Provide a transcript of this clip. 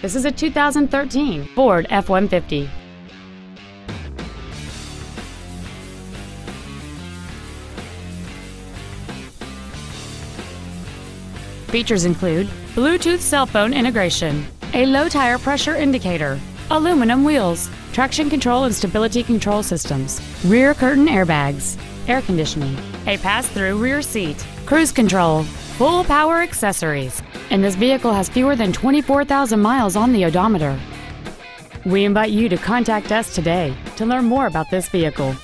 This is a 2013 Ford F-150. Features include Bluetooth cell phone integration, a low tire pressure indicator, aluminum wheels, traction control and stability control systems, rear curtain airbags, air conditioning, a pass-through rear seat, cruise control, full power accessories, and this vehicle has fewer than 24,000 miles on the odometer. We invite you to contact us today to learn more about this vehicle.